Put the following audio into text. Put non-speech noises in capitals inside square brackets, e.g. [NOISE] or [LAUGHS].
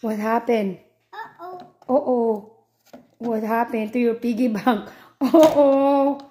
What happened? Uh-oh. Uh oh. What happened to your piggy bank? [LAUGHS] Uh oh.